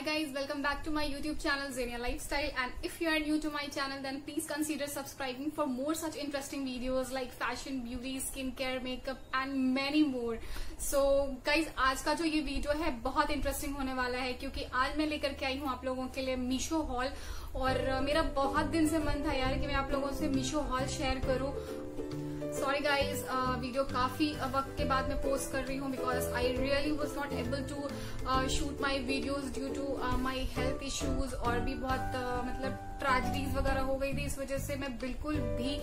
Hi guys, welcome back to my YouTube channel Xenia Lifestyle and if you are new to my channel then please consider subscribing for more such interesting videos like fashion, beauty, skincare, makeup and many more. So guys आज का जो ये video है बहुत interesting होने वाला है क्योंकि आज मैं लेकर के आई हूँ आप लोगों के लिए मीशो हॉल और मेरा बहुत दिन से मन था यार कि मैं आप लोगों से मीशो हॉल शेयर करूँ सॉरी गाइज़ वीडियो काफ़ी वक्त के बाद मैं पोस्ट कर रही हूँ because I really was not able to shoot my videos due to my health issues और भी बहुत uh, मतलब ट्रेजिडीज वगैरह हो गई थी। इस वजह से मैं बिल्कुल भी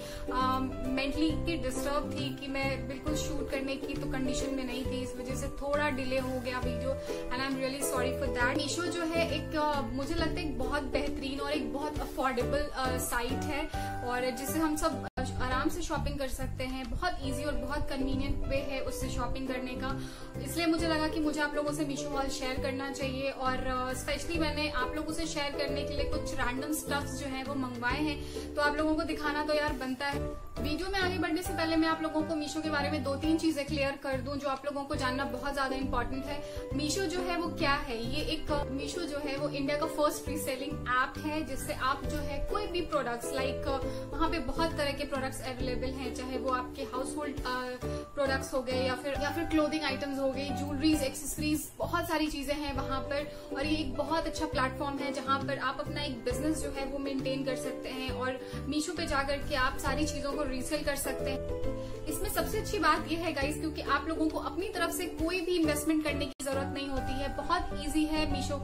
मेंटली uh, इतनी डिस्टर्ब थी कि मैं बिल्कुल शूट करने की तो कंडीशन में नहीं थी। इस वजह से थोड़ा डिले हो गया video and I am really sorry for that Meesho जो है एक uh, मुझे लगता है एक बहुत बेहतरीन और एक बहुत अफोर्डेबल साइट uh, है और जिसे हम सब आराम से शॉपिंग कर सकते हैं। बहुत इजी और बहुत कन्वीनियंट वे है उससे शॉपिंग करने का। इसलिए मुझे लगा कि मुझे आप लोगों से मीशो हॉल शेयर करना चाहिए और स्पेशली मैंने आप लोगों से शेयर करने के लिए कुछ रैंडम स्टफ्स जो है वो मंगवाए हैं। तो आप लोगों को दिखाना तो यार बनता है। वीडियो में आगे बढ़ने से पहले मैं आप लोगों को मीशो के बारे में दो तीन चीज़ें क्लियर कर दूँ जो आप लोगों को जानना बहुत ज़्यादा इंपॉर्टेंट है। मीशो जो है वो क्या है? ये एक मीशो जो है वो इंडिया का फ़र्स्ट रीसेलिंग ऐप है, जिससे आप जो है कोई भी प्रोडक्ट्स लाइक वहाँ पे बहुत तरह के प्रोडक्ट्स अवेलेबल हैं, चाहे वो आपके हाउस होल्ड प्रोडक्ट्स हो गए या फिर या फिर क्लोथिंग आइटम्स हो गई ज्वेलरीज एक्सेसरीज बहुत सारी चीज़ें हैं वहाँ पर। और ये एक बहुत अच्छा प्लेटफॉर्म है जहाँ पर आप अपना एक बिज़नेस जो है वो मेंटेन कर सकते हैं और मीशो पे जाकर के आप सारी चीज़ों को रीसेल कर सकते हैं। इसमें सबसे अच्छी बात यह है गाइस क्योंकि आप लोगों को अपनी तरफ़ से कोई भी इन्वेस्टमेंट करने की ज़रूरत नहीं होती है। बहुत इजी है मीशो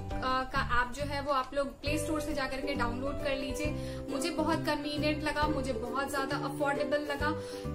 का ऐप जो है वो आप लोग प्ले स्टोर से जाकर के डाउनलोड कर लीजिए। मुझे बहुत कन्वीनियंट लगा मुझे बहुत ज़्यादा अफोर्डेबल लगा।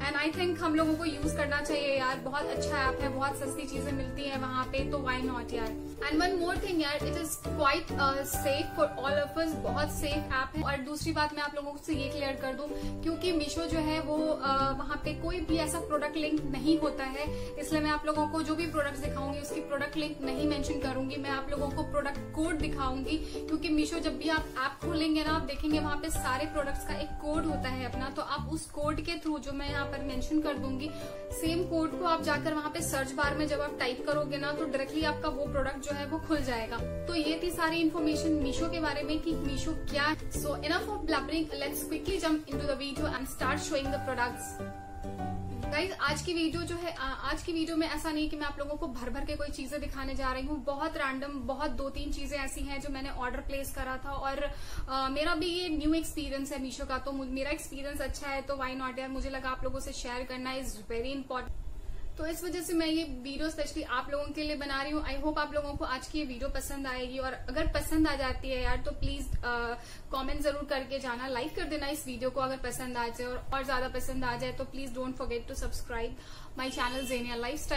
एंड आई थिंक हम लोगों को यूज़ करना चाहिए यार। बहुत अच्छा ऐप है बहुत सस्ती चीज़ें मिलती है वहाँ पे तो वाई नॉट यार? एंड वन मोर थिंग यार it is quite safe for all of us बहुत सेफ़ ऐप है। और दूसरी बात मैं आप लोगों से ये क्लियर कर दूँ क्योंकि मीशो जो है वो uh, वहाँ पे कोई भी ऐसा प्रोडक्ट लिंक नहीं होता है। इसलिए मैं आप लोगों को जो भी प्रोडक्ट दिखाऊँगी उसकी प्रोडक्ट लिंक नहीं मेंशन करूँगी, मैं आप लोगों को प्रोडक्ट कोड दिखाऊँगी, क्योंकि मीशो जब भी आप ऐप खोलेंगे ना, आप देखेंगे वहाँ पे सारे प्रोडक्ट्स का एक कोड होता है अपना तो आप उस कोड के थ्रू जो मैं यहाँ पर मेंशन कर दूँगी सेम कोड को आप जाकर वहाँ पे सर्च बार में जब आप टाइप करोगे ना तो डायरेक्टली आपका वो प्रोडक्ट जो है वो खुल जाएगा। तो ये थी सारी इन्फॉर्मेशन मीशो के बारे में कि मीशो क्या है। So enough of blabbering let's quickly jump into the video and start showing the products guys आज की वीडियो जो है आज की वीडियो में ऐसा नहीं कि मैं आप लोगों को भर भर के कोई चीज़ें दिखाने जा रही हूँ। बहुत रैंडम बहुत दो तीन चीज़ें ऐसी हैं जो मैंने ऑर्डर प्लेस करा था और आ, मेरा भी ये न्यू एक्सपीरियंस है मीशो का तो मेरा एक्सपीरियंस अच्छा है तो वाई नॉट यार? मुझे लगा आप लोगों से शेयर करना इज़ वेरी इंपॉर्टेंट तो इस वजह से मैं ये वीडियो स्पेशली आप लोगों के लिए बना रही हूँ। आई होप आप लोगों को आज की ये वीडियो पसंद आएगी और अगर पसंद आ जाती है यार तो प्लीज़ कमेंट ज़रूर करके जाना लाइक कर देना इस वीडियो को अगर पसंद आ जाए और, और ज़्यादा पसंद आ जाए तो please don't forget to subscribe my channel जेनिया life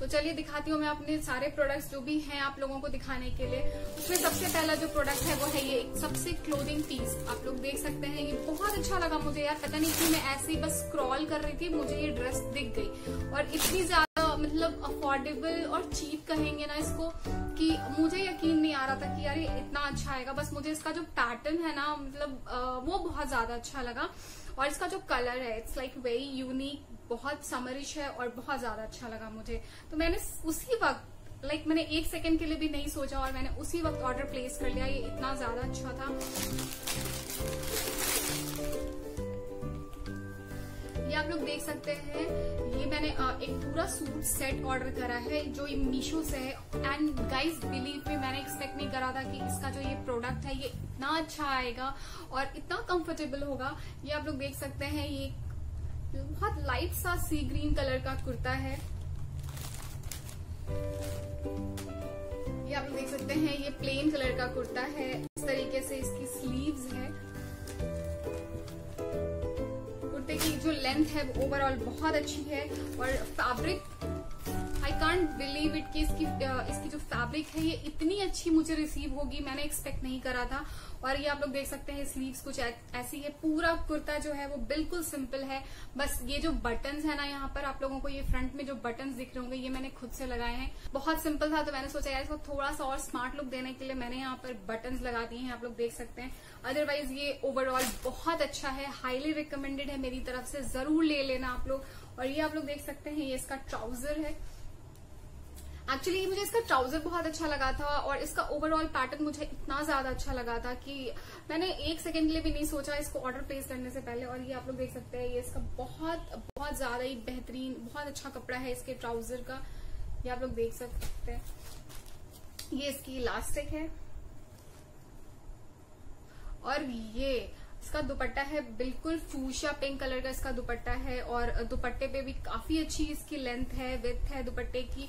तो चलिए दिखाती हूँ मैं अपने सारे प्रोडक्ट्स जो भी हैं आप लोगों को दिखाने के लिए। उसमें सबसे पहला जो प्रोडक्ट है वो है ये सबसे क्लोथिंग पीस आप लोग देख सकते हैं, ये बहुत अच्छा लगा मुझे यार। पता नहीं कि मैं ऐसे ही बस स्क्रॉल कर रही थी, मुझे ये ड्रेस दिख गई। और इतनी ज़्यादा मतलब अफोर्डेबल और चीप कहेंगे ना इसको कि मुझे यकीन नहीं आ रहा था कि यार ये इतना अच्छा आएगा। बस मुझे इसका जो पैटर्न है ना मतलब वो बहुत ज़्यादा अच्छा लगा। और इसका जो कलर है इट्स लाइक वेरी यूनिक बहुत समरिश है और बहुत ज़्यादा अच्छा लगा मुझे। तो मैंने उसी वक्त लाइक like, मैंने एक सेकंड के लिए भी नहीं सोचा और मैंने उसी वक्त ऑर्डर प्लेस कर लिया। ये इतना ज़्यादा अच्छा था। ये आप लोग देख सकते हैं। ये मैंने एक पूरा सूट सेट ऑर्डर करा है, जो ये मीशो से है। एंड गाइस बिलीव में मैंने एक्सपेक्ट नहीं करा था कि इसका जो ये प्रोडक्ट है, ये इतना अच्छा आएगा और इतना कंफर्टेबल होगा। ये आप लोग देख सकते हैं, ये बहुत लाइट सा सी ग्रीन कलर का कुर्ता है। ये आप लोग देख सकते हैं, ये प्लेन कलर का कुर्ता है। इस तरीके से इसकी स्लीव्स है। जो लेंथ है वो ओवरऑल बहुत अच्छी है और फैब्रिक कांट बिलीव इट कि इसकी इसकी जो फैब्रिक है, ये इतनी अच्छी मुझे रिसीव होगी, मैंने एक्सपेक्ट नहीं करा था। और ये आप लोग देख सकते हैं स्लीव्स कुछ ऐसी है, पूरा कुर्ता जो है वो बिल्कुल सिंपल है। बस ये जो बटन है ना यहाँ पर, आप लोगों को ये फ्रंट में जो बटन दिख रहे होंगे, ये मैंने खुद से लगाए हैं। बहुत सिंपल था तो मैंने सोचा, यार इसको थोड़ा सा और स्मार्ट लुक देने के लिए मैंने यहाँ पर बटन लगा दिए हैं, आप लोग देख सकते हैं। अदरवाइज़ ये ओवरऑल बहुत अच्छा है हाईली रिकमेंडेड है मेरी तरफ़ से, ज़रूर ले लेना आप लोग। और ये आप लोग देख सकते हैं, ये इसका ट्राउज़र है। एक्चुअली मुझे इसका ट्राउज़र बहुत अच्छा लगा था और इसका ओवरऑल पैटर्न मुझे इतना ज़्यादा अच्छा लगा था कि मैंने एक सेकंड के लिए भी नहीं सोचा इसको ऑर्डर प्लेस करने से पहले और ये आप लोग देख सकते हैं, ये इसका बहुत बहुत ज़्यादा ही बेहतरीन, बहुत अच्छा कपड़ा है इसके ट्राउज़र का। ये आप लोग देख सकते हैं। ये इसकी इलास्टिक है। और ये इसका दुपट्टा है बिल्कुल फूशा पिंक कलर का इसका दुपट्टा है और दुपट्टे पे भी काफ़ी अच्छी इसकी लेंथ है विथ है दुपट्टे की।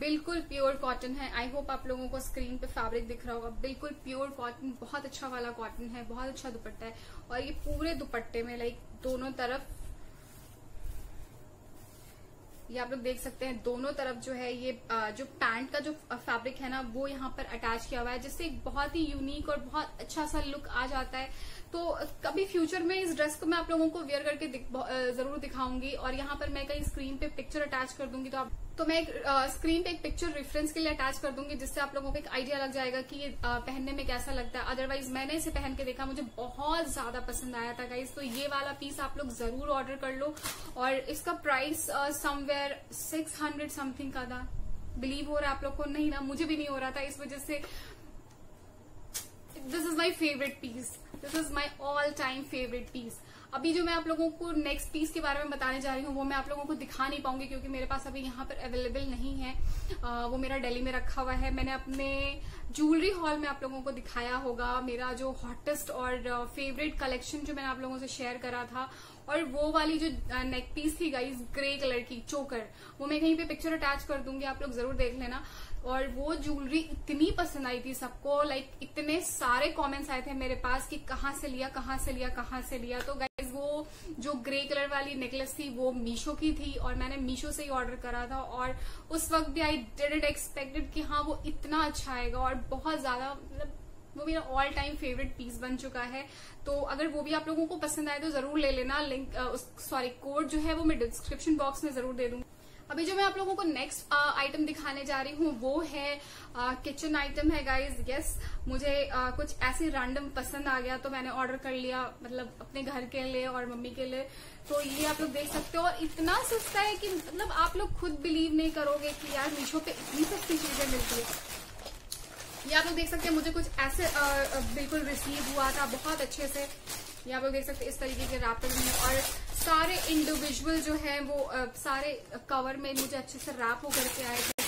बिल्कुल प्योर कॉटन है। आई होप आप लोगों को स्क्रीन पे फैब्रिक दिख रहा होगा। बिल्कुल प्योर कॉटन बहुत अच्छा वाला कॉटन है, बहुत अच्छा दुपट्टा है। और ये पूरे दुपट्टे में लाइक दोनों तरफ़ ये आप लोग देख सकते हैं दोनों तरफ़ जो है ये जो पैंट का जो फैब्रिक है ना वो यहाँ पर अटैच किया हुआ है जिससे एक बहुत ही यूनिक और बहुत अच्छा सा लुक आ जाता है। तो कभी फ्यूचर में इस ड्रेस को मैं आप लोगों को वेयर करके दिख, ज़रूर दिखाऊँगी और यहाँ पर मैं कहीं स्क्रीन पे पिक्चर अटैच कर दूँगी तो आप तो मैं एक स्क्रीन पे एक पिक्चर रेफरेंस के लिए अटैच कर दूँगी, जिससे आप लोगों को एक आइडिया लग जाएगा कि ये पहनने में कैसा लगता है। अदरवाइज़ मैंने इसे पहन के देखा, मुझे बहुत ज़्यादा पसंद आया था गाइज़ तो ये वाला पीस आप लोग ज़रूर ऑर्डर कर लो। और इसका price somewhere six hundred something का था। बिलीव हो रहा है आप लोग को? नहीं ना, मुझे भी नहीं हो रहा था, इस वजह से this is my favourite piece this is my all time favourite piece अभी जो मैं आप लोगों को नेक्स्ट पीस के बारे में बताने जा रही हूँ वो मैं आप लोगों को दिखा नहीं पाऊँगी क्योंकि मेरे पास अभी यहाँ पर अवेलेबल नहीं है। आ, वो मेरा दिल्ली में रखा हुआ है। मैंने अपने ज्वेलरी हॉल में आप लोगों को दिखाया होगा। मेरा जो हॉटेस्ट और फेवरेट कलेक्शन जो मैंने आप लोगों से शेयर करा था और वो वाली जो नेक पीस थी गाइस ग्रे कलर की चोकर वो मैं कहीं पे पिक्चर अटैच कर दूँगी आप लोग ज़रूर देख लेना। और वो ज्वेलरी इतनी पसंद आई थी सबको लाइक इतने सारे कमेंट्स आए थे मेरे पास कि कहाँ से लिया, कहाँ से लिया, कहाँ से लिया। तो गाइज़ वो जो ग्रे कलर वाली नेकलेस थी, वो मीशो की थी और मैंने मीशो से ही ऑर्डर करा था और उस वक्त भी आई डिडेंट एक्सपेक्टेड कि हाँ वो इतना अच्छा आएगा और बहुत ज़्यादा मतलब वो मेरा ऑल टाइम फेवरेट पीस बन चुका है। तो अगर वो भी आप लोगों को पसंद आए तो ज़रूर ले लेना। लिंक सॉरी कोड जो है वो मैं डिस्क्रिप्शन बॉक्स में ज़रूर दे दूँगी। अभी जो मैं आप लोगों को नेक्स्ट आइटम दिखाने जा रही हूँ वो है किचन आइटम है गाइज़ यस मुझे आ, कुछ ऐसे रैंडम पसंद आ गया तो मैंने ऑर्डर कर लिया मतलब अपने घर के लिए और मम्मी के लिए. तो ये आप लोग देख सकते हो और इतना सस्ता है कि मतलब आप लोग खुद बिलीव नहीं करोगे कि यार मीशो पे इतनी सस्ती चीज़ें मिलती है. ये आप लोग देख सकते हैं मुझे कुछ ऐसे आ, बिल्कुल रिसीव हुआ था बहुत अच्छे से. ये आप लोग देख सकते हैं इस तरीके के रैपर में और सारे इंडिविजुअल जो है वो आ, सारे कवर में मुझे अच्छे से रैप होकर के आए थे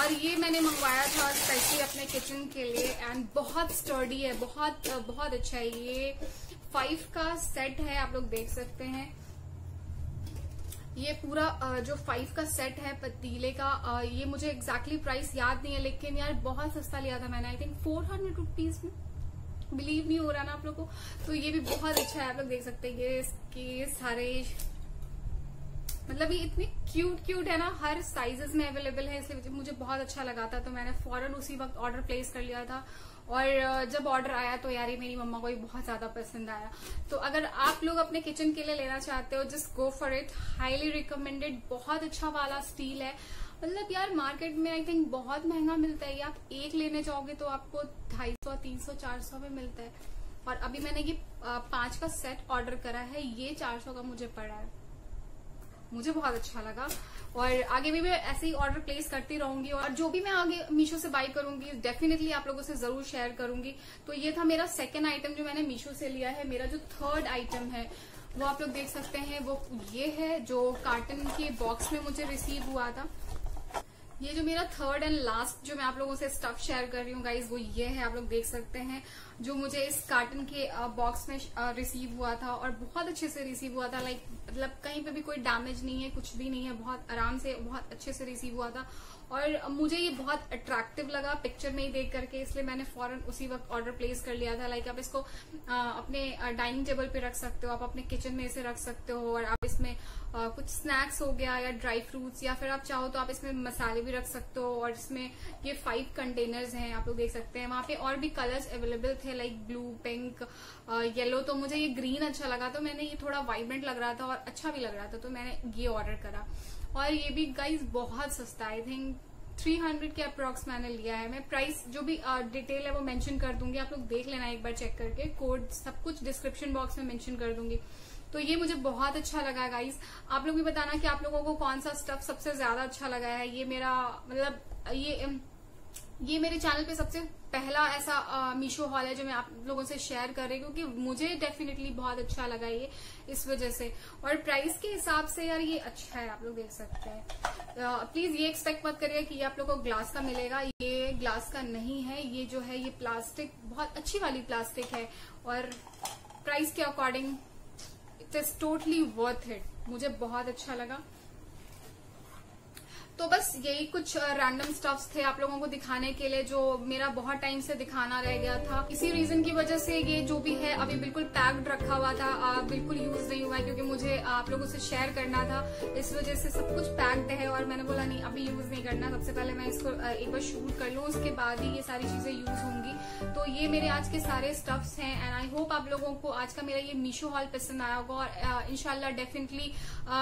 और ये मैंने मंगवाया था स्पेशली अपने किचन के लिए एंड बहुत स्टर्डी है बहुत बहुत अच्छा है। ये फाइव का सेट है आप लोग देख सकते हैं। ये पूरा जो फाइव का सेट है पतीले का ये मुझे एग्जैक्टली exactly प्राइस याद नहीं है लेकिन यार बहुत सस्ता लिया था मैंने I think four hundred rupees में। बिलीव नहीं हो रहा ना आप लोग को तो ये भी बहुत अच्छा है, आप लोग देख सकते हैं ये इसके सारे मतलब ये इतनी क्यूट क्यूट है ना, हर साइजेस में अवेलेबल है, इसलिए मुझे बहुत अच्छा लगा था तो मैंने फॉरन उसी वक्त ऑर्डर प्लेस कर लिया था। और जब ऑर्डर आया तो यार ये मेरी मम्मा को भी बहुत ज़्यादा पसंद आया। तो अगर आप लोग अपने किचन के लिए लेना चाहते हो just go for it highly recommended बहुत अच्छा वाला स्टील है। मतलब यार मार्केट में आई थिंक बहुत महँगा मिलता है। ये आप एक लेने जाओगे तो आपको ढाई सौ, तीन सौ, चार सौ में मिलता है। और अभी मैंने ये पाँच का सेट ऑर्डर करा है, ये चार सौ का मुझे पड़ा है। मुझे बहुत अच्छा लगा। और आगे भी मैं ऐसे ही ऑर्डर प्लेस करती रहूँगी। और जो भी मैं आगे मीशो से बाई करूँगी डेफिनेटली आप लोगों से ज़रूर शेयर करूँगी। तो ये था मेरा सेकेंड आइटम जो मैंने मीशो से लिया है। मेरा जो थर्ड आइटम है, वो आप लोग देख सकते हैं। वो ये है जो कार्टन के बॉक्स में मुझे रिसीव हुआ था। ये जो मेरा थर्ड एंड लास्ट जो मैं आप लोगों से स्टफ़ शेयर कर रही हूँ गाइज़ वो ये है, आप लोग देख सकते हैं, जो मुझे इस कार्टन के बॉक्स में रिसीव हुआ था और बहुत अच्छे से रिसीव हुआ था लाइक मतलब कहीं पे भी कोई डैमेज नहीं है, कुछ भी नहीं है, बहुत आराम से, बहुत अच्छे से रिसीव हुआ था। और मुझे ये बहुत अट्रैक्टिव लगा पिक्चर में ही देख करके, इसलिए मैंने फॉरन उसी वक्त ऑर्डर प्लेस कर लिया था। लाइक आप इसको अपने डाइनिंग टेबल पे रख सकते हो, आप अपने किचन में इसे रख सकते हो, और आप इसमें कुछ स्नैक्स हो गया या ड्राई फ्रूट्स या फिर आप चाहो तो आप इसमें मसाले भी रख सकते हो, और इसमें ये फाइव कंटेनर्स हैं, आप लोग देख सकते हैं। वहाँ पे और भी कलर्स अवेलेबल थे लाइक ब्लू पिंक येलो तो मुझे ये ग्रीन अच्छा लगा तो मैंने ये थोड़ा वाइब्रेंट लग रहा था और अच्छा भी लग रहा था तो मैंने ये ऑर्डर करा। और ये भी गाइस बहुत सस्ता आई थिंक 300 के अप्रॉक्स मैंने लिया है। मैं प्राइस जो भी डिटेल है वो मेंशन कर दूँगी। आप लोग देख लेना एक बार चेक करके। कोड सब कुछ डिस्क्रिप्शन बॉक्स में मेंशन कर दूँगी। तो ये मुझे बहुत अच्छा लगा गाइस आप लोग भी बताना कि आप लोगों को कौन सा स्टफ़ सबसे ज़्यादा अच्छा लगा है। ये मेरा मतलब ये ये मेरे चैनल पे सबसे पहला ऐसा मीशो हॉल है जो मैं आप लोगों से शेयर कर रही हूँ क्योंकि मुझे डेफिनेटली बहुत अच्छा लगा ये इस वजह से। और प्राइस के हिसाब से यार ये अच्छा है, आप लोग देख सकते हैं। प्लीज़ ये एक्सपेक्ट मत करिए कि ये आप लोगों को ग्लास का मिलेगा। ये ग्लास का नहीं है, ये जो है ये प्लास्टिक बहुत अच्छी वाली प्लास्टिक है। और प्राइस के according it is totally worth it मुझे बहुत अच्छा लगा। तो बस यही कुछ रैंडम स्टफ्स थे आप लोगों को दिखाने के लिए जो मेरा बहुत टाइम से दिखाना रह गया था। इसी रीजन की वजह से ये जो भी है अभी बिल्कुल पैक्ड रखा हुआ था आ, बिल्कुल यूज़ नहीं हुआ है क्योंकि मुझे आप लोगों से शेयर करना था। इस वजह से सब कुछ पैक्ड है और मैंने बोला नहीं अभी यूज़ नहीं करना। सबसे पहले मैं इसको एक बार शूट कर लूँ उसके बाद ही ये सारी चीज़ें यूज़ होंगी। तो ये मेरे आज के सारे स्टफ्स हैं एंड आई होप आप लोगों को आज का मेरा ये मीशो हॉल पसंद आया होगा और इनशाला डेफिनेटली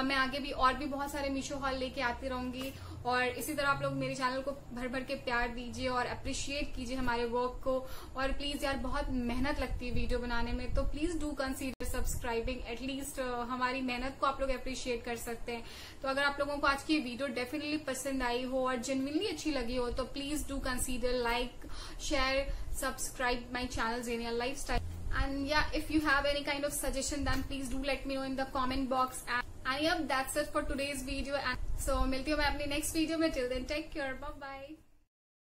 मैं आगे भी और भी बहुत सारे मीशो हॉल लेके आती रहूँगी। और इसी तरह आप लोग मेरे चैनल को भर भर के प्यार दीजिए और अप्रिशिएट कीजिए हमारे वर्क को। और प्लीज़ यार बहुत मेहनत लगती है वीडियो बनाने में तो please do consider subscribing at least हमारी मेहनत को आप लोग अप्रिशिएट कर सकते हैं। तो अगर आप लोगों को आज की वीडियो डेफिनेटली पसंद आई हो और जेनविनली अच्छी लगी हो तो please do consider like share subscribe my channel genial lifestyle and yeah if you have any kind of suggestion then please do let me know in the comment box. And, I and that's it for today's video and so मिलती हूँ मैं अपनी next video में. Till then take care bye bye